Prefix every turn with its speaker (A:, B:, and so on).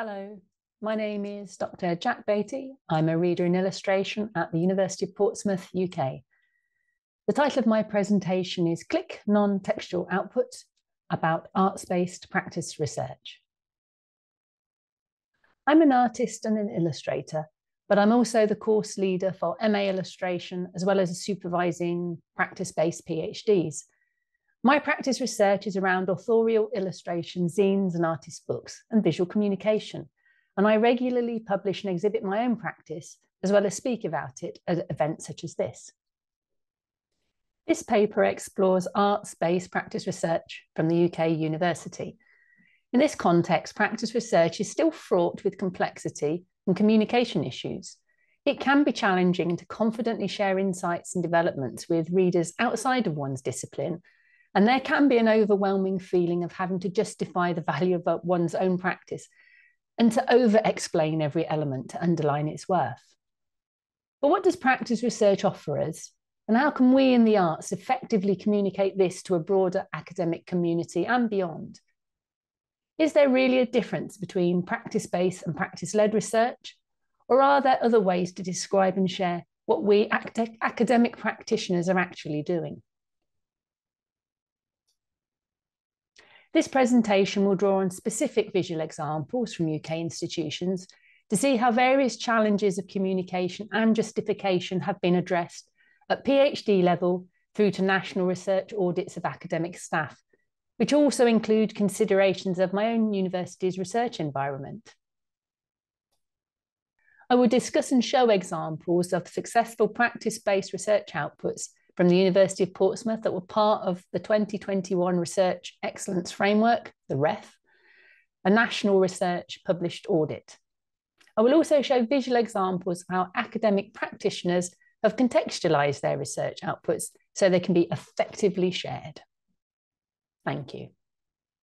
A: Hello, my name is Dr. Jack Beatty. I'm a reader in illustration at the University of Portsmouth, UK. The title of my presentation is Click Non-Textual Output about arts-based practice research. I'm an artist and an illustrator, but I'm also the course leader for MA illustration, as well as supervising practice-based PhDs. My practice research is around authorial illustration, zines and artist books and visual communication. And I regularly publish and exhibit my own practice, as well as speak about it at events such as this. This paper explores arts-based practice research from the UK university. In this context, practice research is still fraught with complexity and communication issues. It can be challenging to confidently share insights and developments with readers outside of one's discipline and there can be an overwhelming feeling of having to justify the value of one's own practice and to over explain every element to underline its worth. But what does practice research offer us? And how can we in the arts effectively communicate this to a broader academic community and beyond? Is there really a difference between practice based and practice led research? Or are there other ways to describe and share what we academic practitioners are actually doing? This presentation will draw on specific visual examples from UK institutions to see how various challenges of communication and justification have been addressed at PhD level through to national research audits of academic staff, which also include considerations of my own university's research environment. I will discuss and show examples of successful practice-based research outputs from the University of Portsmouth that were part of the 2021 Research Excellence Framework, the REF, a national research published audit. I will also show visual examples of how academic practitioners have contextualised their research outputs so they can be effectively shared. Thank you.